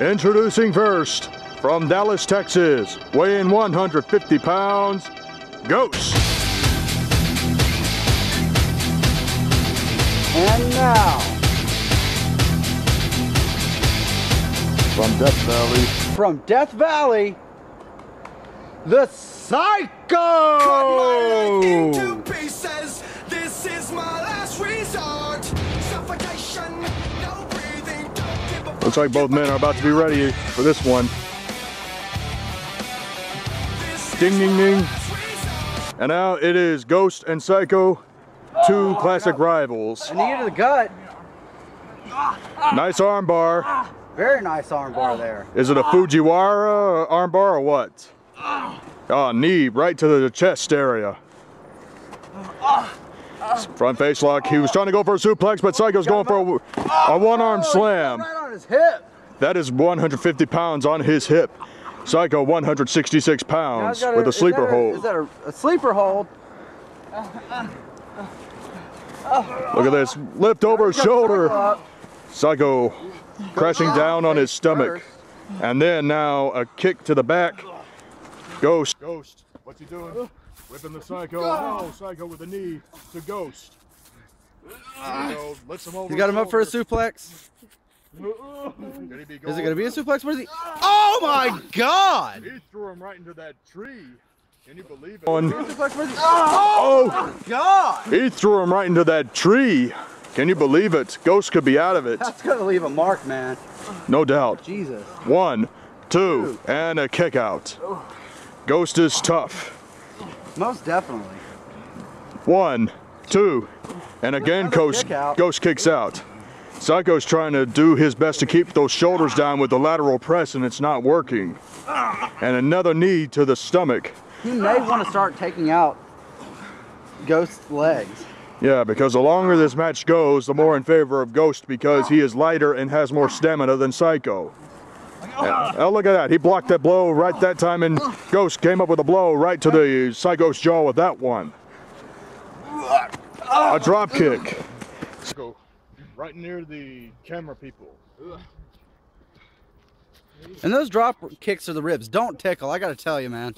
Introducing first, from Dallas, Texas, weighing 150 pounds, Ghost. And now, From Death Valley, from Death Valley, the Psycho! Looks like both men are about to be ready for this one. Ding, ding, ding. And now it is Ghost and Psycho, two classic rivals. A knee to the gut. Nice armbar. Very nice armbar there. Is it a Fujiwara armbar or what? Oh, knee right to the chest area. Front face lock. He was trying to go for a suplex, but Psycho's going for a, a one arm slam. His hip. That is 150 pounds on his hip. Psycho 166 pounds with a sleeper hold. Is that a, a sleeper hold? Look at this. Lift over his shoulder. Psycho crashing down on his stomach. And then now a kick to the back. Ghost. Ghost. What's he doing? Whipping the Psycho. No, oh, Psycho with a knee to Ghost. Psycho lifts him over He's got him up for a suplex. Shoulder. Could Is it going? going to be a suplex? What is he? Oh my God! He threw him right into that tree. Can you believe it? On, Suplex, oh where's oh, God! he threw him right into that tree. Can you believe it? Ghost could be out of it. That's going to leave a mark, man. No doubt. Jesus. One, two, and a kick out. Ghost is tough. Most definitely. One, two, and again Ghost, kick out. Ghost kicks out. Psycho's trying to do his best to keep those shoulders down with the lateral press and it's not working. And another knee to the stomach. He may want to start taking out Ghost's legs. Yeah, because the longer this match goes, the more in favor of Ghost because he is lighter and has more stamina than Psycho. And- oh, look at that. He blocked that blow right that time, and Ghost came up with a blow right to the Psycho's jaw with that one. A drop kick. Let's Go right near the camera people. And those drop kicks to the ribs don't tickle, I got to tell you, man.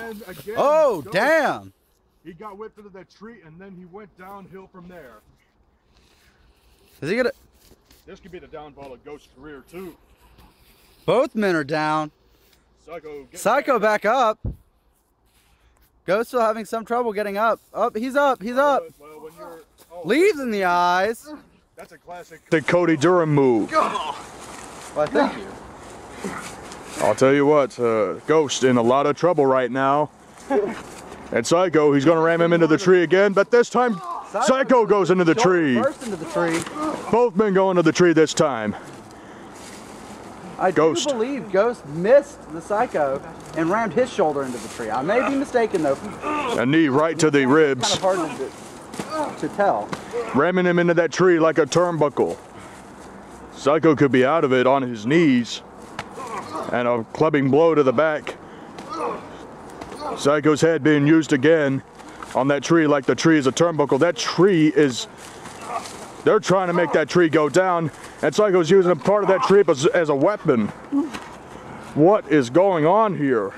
And again, Oh, damn! He got whipped into that tree, and then he went downhill from there. Is he to. This could be the downfall of Ghost's career, too. Both men are down. Psycho, get Psycho back up. Ghost still having some trouble getting up. Up, he's up, he's oh, up. Well, when you're, oh, Leaves in the eyes. That's a classic. The Cody Durham move. Well, thank you. I'll tell you what, uh, Ghost in a lot of trouble right now. And Psycho, he's going to ram him into the tree again, but this time Psycho goes into the tree. First into the tree. Both men go into the tree this time. I Ghost. do believe Ghost missed the Psycho and rammed his shoulder into the tree. I may be mistaken though. A knee right to the of ribs, hard to, to tell. ramming him into that tree like a turnbuckle. Psycho could be out of it on his knees. And a clubbing blow to the back. Psycho's head being used again on that tree like the tree is a turnbuckle. That tree is. They're trying to make that tree go down, and Psycho's using a part of that tree as, as a weapon. What is going on here?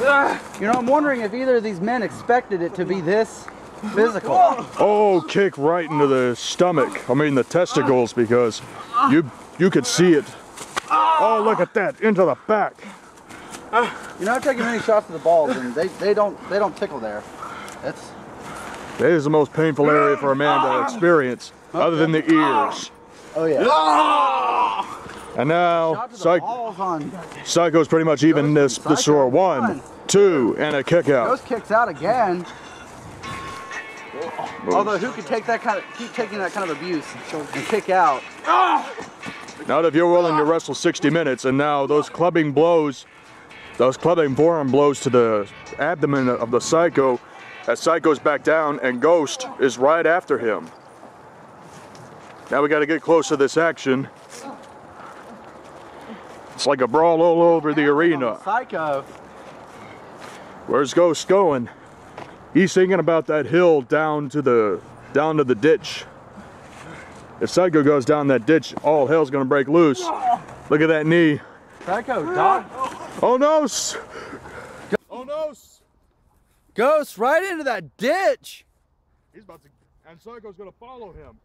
You know, I'm wondering if either of these men expected it to be this physical. Oh, kick right into the stomach. I mean the testicles because you you could see it. Oh, look at that into the back. You're not taking many shots to the balls, and they, they don't they don't tickle there. That's That is the most painful area for a man to experience, other than the ears. oh yeah. Ah! And now Psych- Psycho's pretty much even this score. One, two, and a kick out. Ghost kicks out again. Although who could take that kind of keep taking that kind of abuse and kick out? Not if you're willing to wrestle 60 minutes, and now those clubbing blows, those clubbing forearm blows to the abdomen of the Psycho, as Psycho's back down, and Ghost is right after him. Now we got to get close to this action. It's like a brawl all over the arena. Psycho. Where's Ghost going? He's thinking about that hill down to the down to the ditch. If Psycho goes down that ditch, all hell's gonna break loose. Look at that knee. Psycho, dog. Oh no! Oh no! Ghost right into that ditch. He's about to, and Psycho's gonna follow him.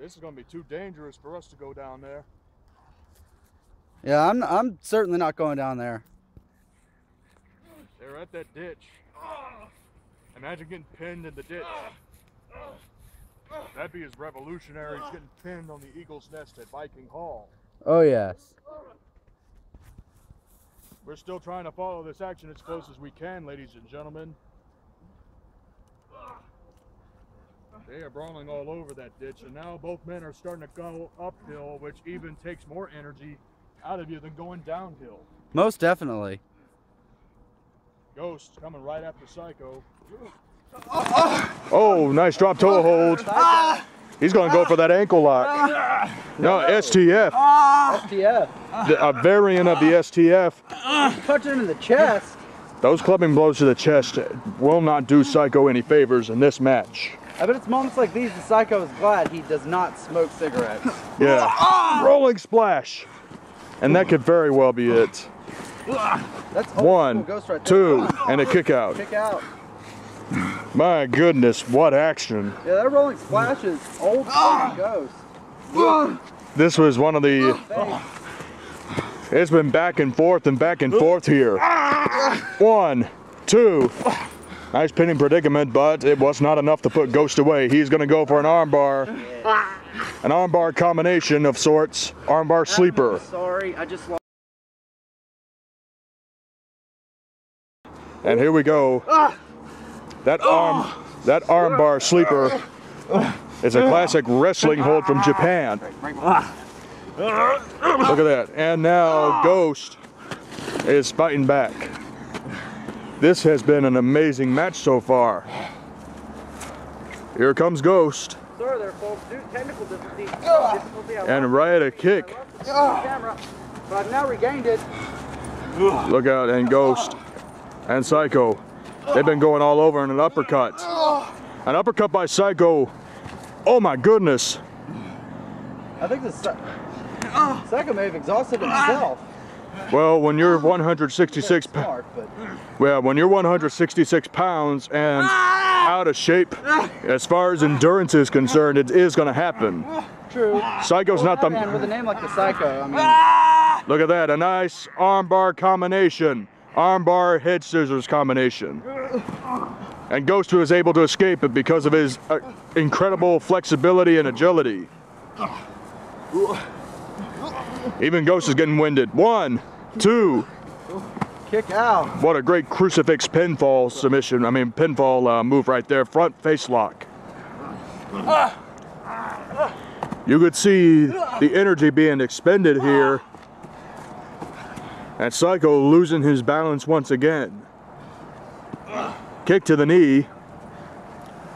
This is gonna be too dangerous for us to go down there. Yeah, I'm I'm certainly not going down there. They're at that ditch. Imagine getting pinned in the ditch. That'd be as revolutionary as getting pinned on the Eagle's Nest at Viking Hall. Oh yes. We're still trying to follow this action as close as we can, ladies and gentlemen. They are brawling all over that ditch, and now both men are starting to go uphill, which even takes more energy out of you than going downhill. Most definitely. Ghost coming right after Psycho. Oh, nice drop toe hold. He's going to go for that ankle lock. No, STF, STF. the- a variant of the STF. Punch him in the chest. Those clubbing blows to the chest will not do Psycho any favors in this match. I bet it's moments like these the Psycho is glad he does not smoke cigarettes. Yeah. Rolling splash. And that could very well be it. That's One, Ghost right two, and a kick out. Kick out. My goodness, what action. Yeah, that rolling splash is old Ghost. This was one of the. It's been back and forth and back and forth here. One, two. Nice pinning predicament, but it was not enough to put Ghost away. He's going to go for an armbar. An armbar combination of sorts. Armbar sleeper. Sorry, I just lost. And here we go. That arm, that armbar sleeper is a classic wrestling hold from Japan. Look at that. And now Ghost is fighting back. This has been an amazing match so far. Here comes Ghost. Sorry there, folks. Due to technical difficulty, difficulty And right a kick. lost camera, but I've now regained it. Look out, and Ghost and Psycho. They've been going all over in an uppercut. An uppercut by Psycho. Oh my goodness. I think the Psy- Psycho may have exhausted himself. Well, when you're 166 pa- Smart, but well, when you're 166 pounds and out of shape, as far as endurance is concerned, it is going to happen. true. Psycho's not the. Man, with a name like the Psycho, I mean, Look at that, a nice armbar combination, armbar head scissors combination. And Ghost was able to escape it because of his uh, incredible flexibility and agility. Even Ghost is getting winded. One, two. kick out. What a great crucifix pinfall submission. I mean, pinfall uh, move right there. Front face lock. You could see the energy being expended here. And Psycho losing his balance once again. Kick to the knee.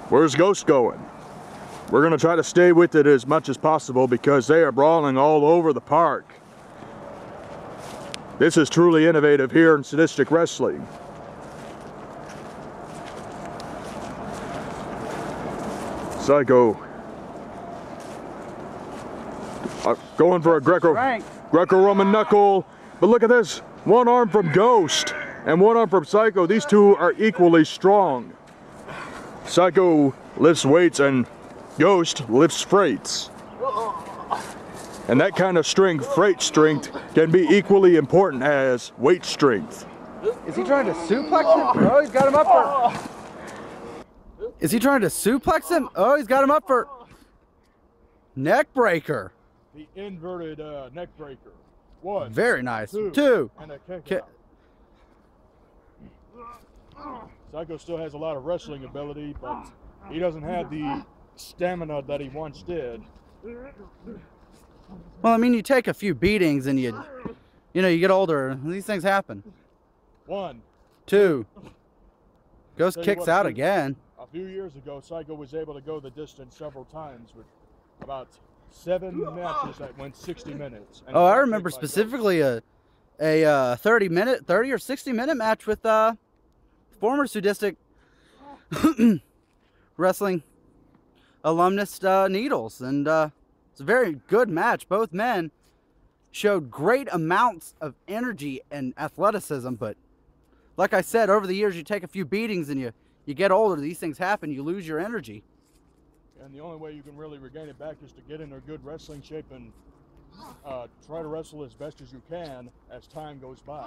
Where's Ghost going? We're going to try to stay with it as much as possible because they are brawling all over the park. This is truly innovative here in Sudistic wrestling. Psycho. Uh, going for a Greco, Greco-Roman knuckle. But look at this. One arm from Ghost and one arm from Psycho. These two are equally strong. Psycho lifts weights and Ghost lifts freights. And that kind of strength, freight strength, can be equally important as weight strength. Is he trying to suplex him? Oh, he's got him up for. Is he trying to suplex him? Oh, he's got him up for. Neck breaker. The inverted uh, neck breaker. One, Very nice. two, Two. and a kick. Ki- out. Psycho still has a lot of wrestling ability, but he doesn't have the stamina that he once did. Well, I mean, you take a few beatings and you, you know, you get older. These things happen. One, Two. Ghost kicks what, out dude. again. a few years ago, Psycho was able to go the distance several times with about seven matches that went 60 minutes. Oh, I remember kicked by Ghost. specifically a a uh, 30 minute, 30 or 60 minute match with uh, former Sudistic wrestling alumnus uh, needles, and uh, it's a very good match. Both men showed great amounts of energy and athleticism, but like I said, over the years you take a few beatings and you you get older. These things happen. You lose your energy. And the only way you can really regain it back is to get in a good wrestling shape and uh, try to wrestle as best as you can as time goes by.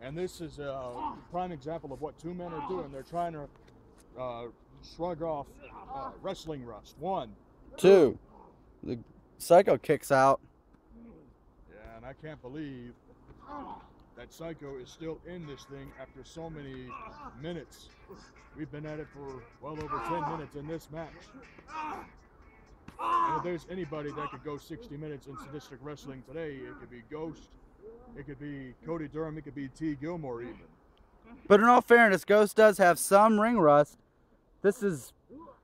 And this is a prime example of what two men are doing. They're trying to uh, shrug off uh, wrestling rust. One, Two, the psycho kicks out. yeah, and I can't believe that Psycho is still in this thing after so many minutes. We've been at it for well over 10 minutes in this match. And if there's anybody that could go 60 minutes in Sudistic wrestling today, it could be Ghost, it could be Cody Durham, it could be T. Gilmore even. But in all fairness, Ghost does have some ring rust. This is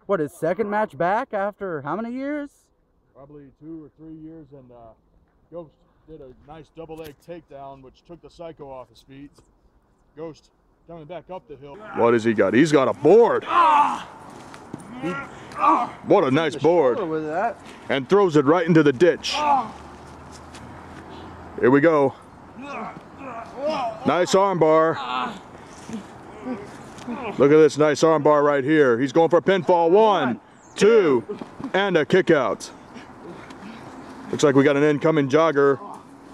what his second match back after how many years? Probably two or three years, and uh, Ghost did a nice double leg takedown, which took the Psycho off his feet. Ghost coming back up the hill. What has he got? He's got a board. Ah! What a nice board. With that. and throws it right into the ditch. Here we go. Nice armbar. Look at this nice armbar right here. He's going for a pinfall. One, two, and a kick out. Looks like we got an incoming jogger.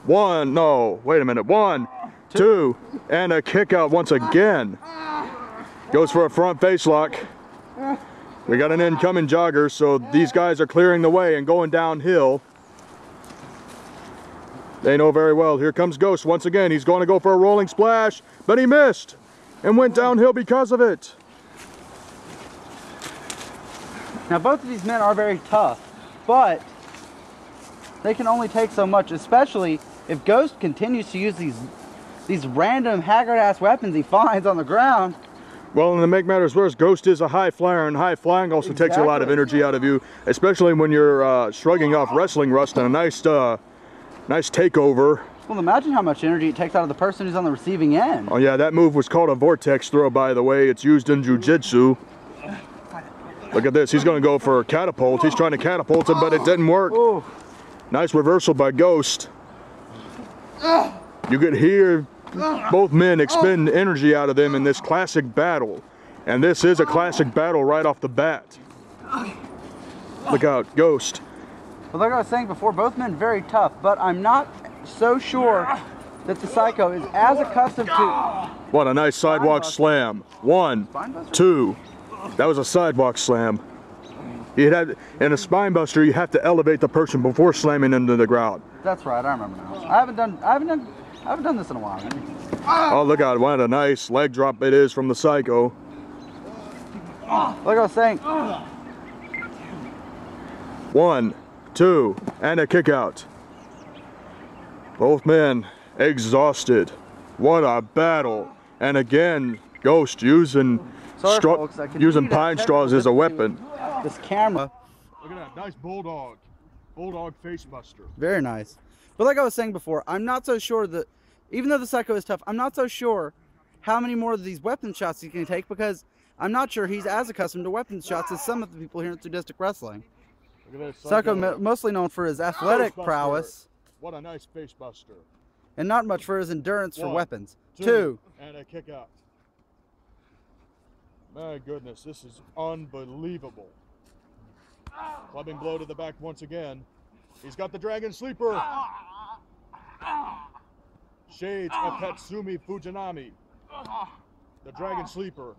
One, no, wait a minute. One, two, and a kick out once again. Goes for a front face lock. We got an incoming jogger, so these guys are clearing the way and going downhill. They know very well. Here comes Ghost once again. He's going to go for a rolling splash, but he missed and went downhill because of it. Now both of these men are very tough, but they can only take so much, especially if Ghost continues to use these these random haggard ass weapons he finds on the ground. Well, and to make matters worse, Ghost is a high flyer, and high flying also takes a lot of energy out of you, especially when you're uh, shrugging off wrestling rust and a nice, uh, nice takeover. Well, imagine how much energy it takes out of the person who's on the receiving end. Oh yeah, that move was called a vortex throw, by the way. It's used in jujitsu. Look at this. He's going to go for a catapult. He's trying to catapult him, but it didn't work. Ooh. Nice reversal by Ghost. You could hear both men expend energy out of them in this classic battle. And this is a classic battle right off the bat. Look out, Ghost. But like I was saying before, both men very tough, but I'm not so sure that the Psycho is as accustomed to. What a nice sidewalk slam. One, two. That was a sidewalk slam. You had in a spine buster, you have to elevate the person before slamming into the ground. That's right, I remember now. I haven't done, I haven't done, I haven't done this in a while. Oh, look out! What a nice leg drop it is from the Psycho. Like I was saying, One, two, and a kick out. Both men exhausted. What a battle! And again, Ghost using Sorry, folks, I continue using pine straws as a weapon. this camera, uh, Look at that nice bulldog, bulldog face buster. very nice. But like I was saying before, I'm not so sure that, even though the Psycho is tough, I'm not so sure how many more of these weapon shots he can take because I'm not sure he's as accustomed to weapon shots as some of the people here in Sudistic wrestling. Look at this Psycho, mo- mostly known for his athletic Facebuster. prowess What a nice face buster. and not much for his endurance for weapons. Two, Two. and a kick out. My goodness, this is unbelievable. Clubbing blow to the back once again. He's got the dragon sleeper. Shades of Tatsumi Fujinami. The dragon sleeper.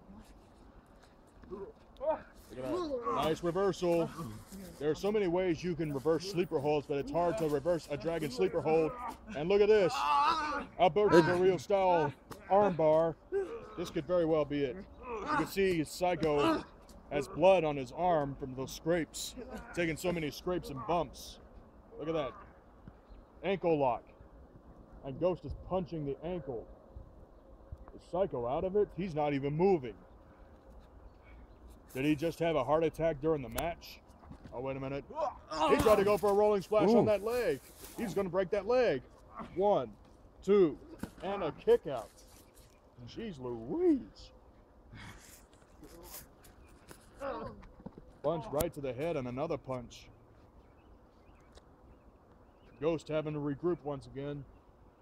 Look at that. Nice reversal. There are so many ways you can reverse sleeper holds, but it's hard to reverse a dragon sleeper hold. And look at this. Alberto Rio style armbar. This could very well be it. You can see Psycho has blood on his arm from those scrapes, taking so many scrapes and bumps. Look at that. Ankle lock. And Ghost is punching the ankle. Is Psycho out of it? He's not even moving. Did he just have a heart attack during the match? Oh, wait a minute. Ah! He tried to go for a rolling splash Ooh. on that leg. He's going to break that leg. One, two, and a kick out. Jeez Louise. Punch right to the head and another punch. Ghost having to regroup once again.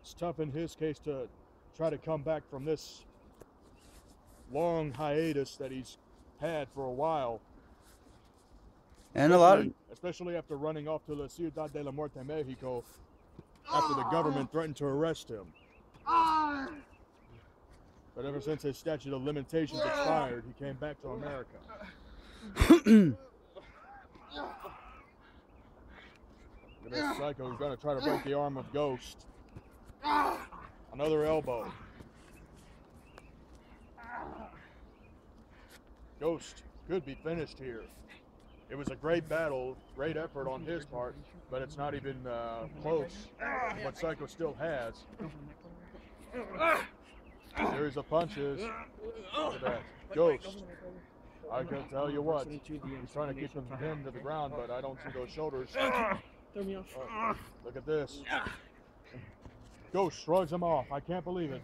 It's tough in his case to try to come back from this long hiatus that he's had for a while. And a lot of Especially- especially after running off to La Ciudad de la Muerte, Mexico, after the government threatened to arrest him. But ever since his statute of limitations expired, he came back to America. Look at this psycho who's gonna try to break the arm of Ghost. Another elbow. Ghost could be finished here. It was a great battle, great effort on his part, but it's not even uh, close. What Psycho still has. Series of punches. Look at that. Ghost. I can tell you what. He's trying to keep him pinned to the ground, but I don't see those shoulders. Throw me off. Look at this. Ghost shrugs him off. I can't believe it.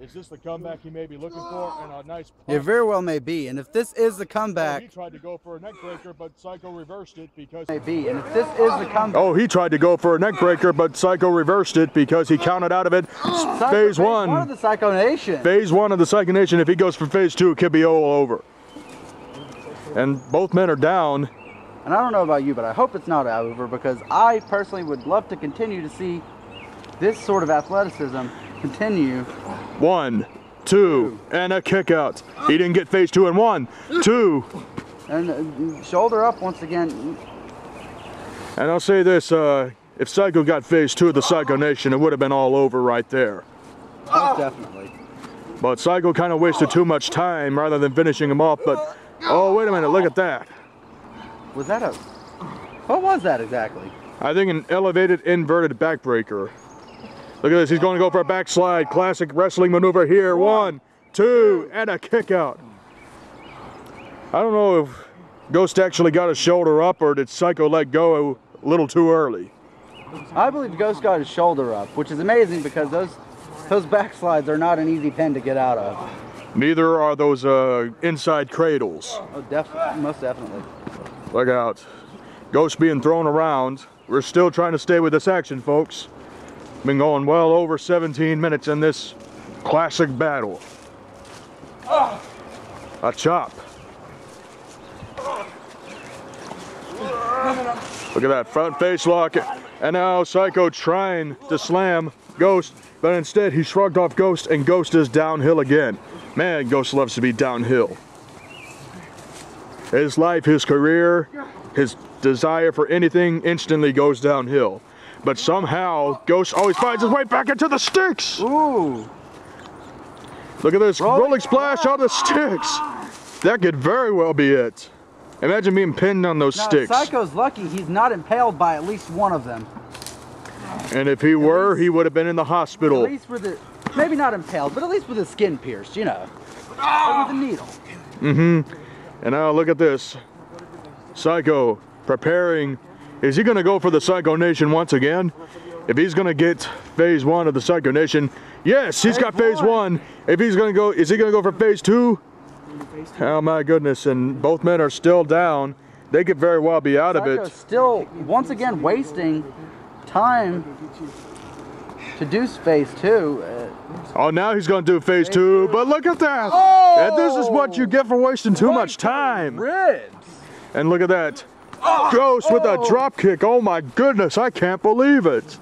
Is this the comeback he may be looking for? And a nice it very well may be. And if this is the Oh, he comeback, tried to go for a neck breaker, but Psycho reversed it because. may be. And if this is the comeback, Oh, he tried to go for a neck breaker, but Psycho reversed it because he counted out of it. Psycho- Phase one of one. the Psycho Nation. Phase one of the Psycho Nation. If he goes for phase two, it could be all over. And both men are down. And I don't know about you, but I hope it's not over because I personally would love to continue to see this sort of athleticism continue. One, two, and a kick out. He didn't get phase two and one, two. And uh, shoulder up once again. And I'll say this, uh, if Psycho got phase two of the Psycho Nation, it would have been all over right there. Most definitely. But Psycho kind of wasted too much time rather than finishing him off. But, oh, wait a minute, look at that. Was that a. What was that exactly? I think an elevated inverted backbreaker. Look at this, he's going to go for a backslide. Classic wrestling maneuver here. One, two, and a kick out. I don't know if Ghost actually got his shoulder up or did Psycho let go a little too early. I believe Ghost got his shoulder up, which is amazing because those those backslides are not an easy pen to get out of. Neither are those uh, inside cradles. Oh, definitely, most definitely. Look out. Ghost being thrown around. We're still trying to stay with this action, folks. Been going well over 17 minutes in this classic battle. A chop. Look at that front face lock. And now Psycho trying to slam Ghost, but instead he shrugged off Ghost and Ghost is downhill again. Man, Ghost loves to be downhill. His life, his career, his desire for anything instantly goes downhill. But somehow, Ghost always finds his way back into the sticks. Ooh. Look at this Rolling rolling splash on the sticks. That could very well be it. Imagine being pinned on those Now, sticks. Psycho's lucky he's not impaled by at least one of them. And if he were, he would have been in the At hospital. least with it, maybe not impaled, but at least with his skin pierced, you know. Or with a needle. Mm-hmm. And now look at this. Psycho preparing. Is he going to go for the Psycho Nation once again? If he's going to get phase one of the Psycho Nation, yes, he's got Phase one. If he's going to go, is he going to go for phase two? Oh my goodness! And both men are still down. They could very well be out of it. still, once again, wasting time to do phase two. Uh, Oh, now he's going to do phase Phase two. two. But look at that! Oh! And this is what you get for wasting too much time. Ribs. And look at that. Ghost with a Oh. drop kick. Oh my goodness, I can't believe it.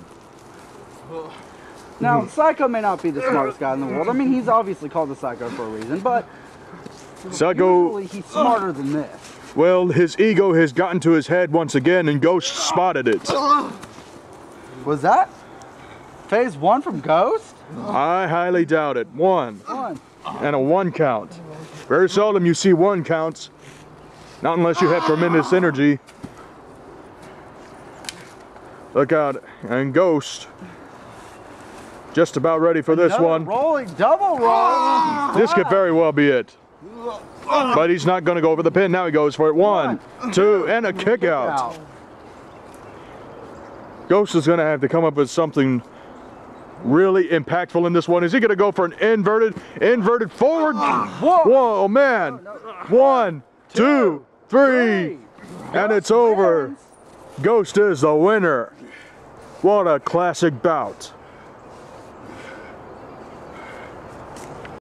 Now, Psycho may not be the smartest guy in the world. I mean, he's obviously called the Psycho for a reason, but Psycho, he's smarter than this. well, his ego has gotten to his head once again, and Ghost spotted it. Was that phase one from Ghost? I highly doubt it. One, One. and a one count. Very seldom you see one counts, not unless you have tremendous energy. Look out, and Ghost, just about ready for this Another one. Rolling double roll. This could very well be it. But he's not going to go over the pin. Now he goes for it. One, two, and a kick out. out. Ghost is going to have to come up with something really impactful in this one. Is he going to go for an inverted, inverted forward? Whoa. Whoa, man. One, two, three. And it's over. Ghost is the winner. What a classic bout.